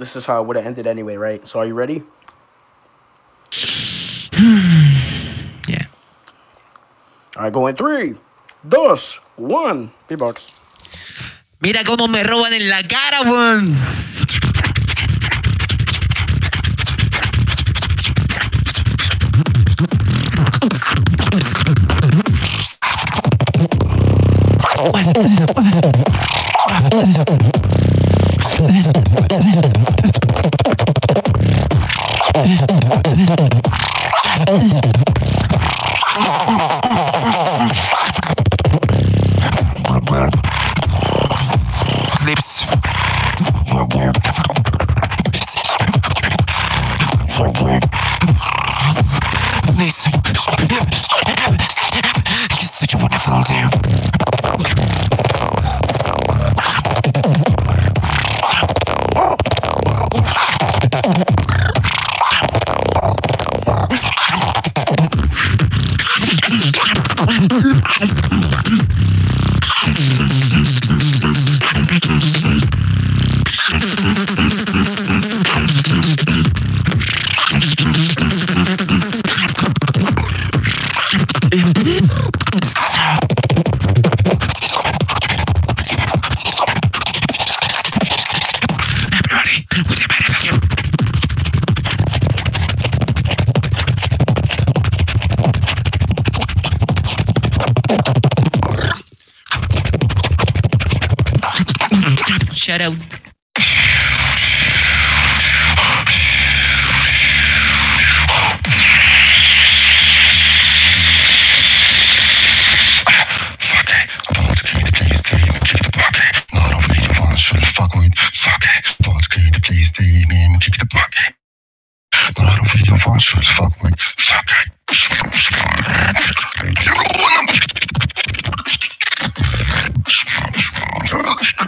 this is how it would have ended anyway, right? So are you ready? Yeah. All right, go in three, dos, one. Beatbox. Mira cómo me roban en la cara, weón. Lips. You're such a wonderful dude. For you. fuck with. Fuck it,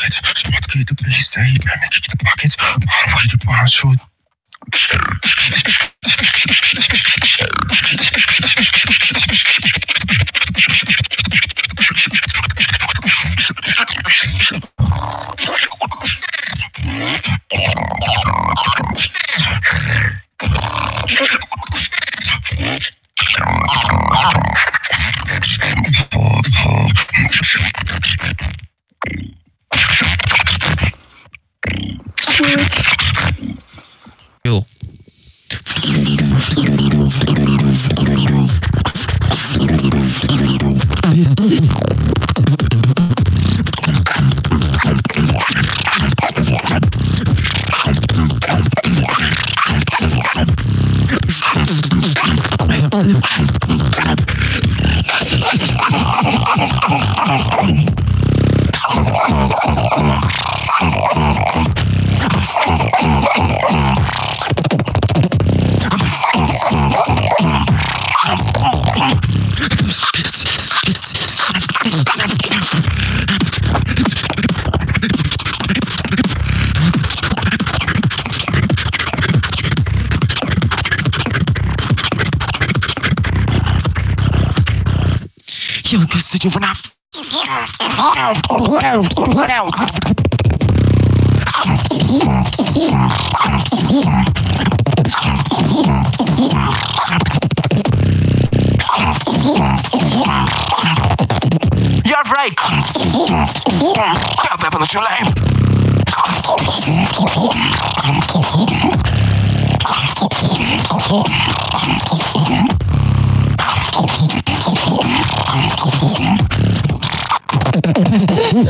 حطيت شنو حط كيدب لي سعيد أنا كيكتب حكيت ما Yo, cause you when I You're right. Grab up on the true lane. I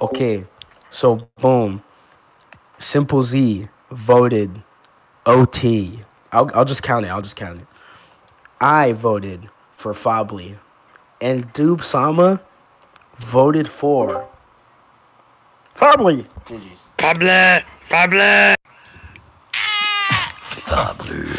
Okay, so boom. smplZ voted OT. I'll, I'll just count it. I'll just count it. I voted for Fabley. And Doob Sama voted for Fabley. GG's. Fable, Fable. Ah.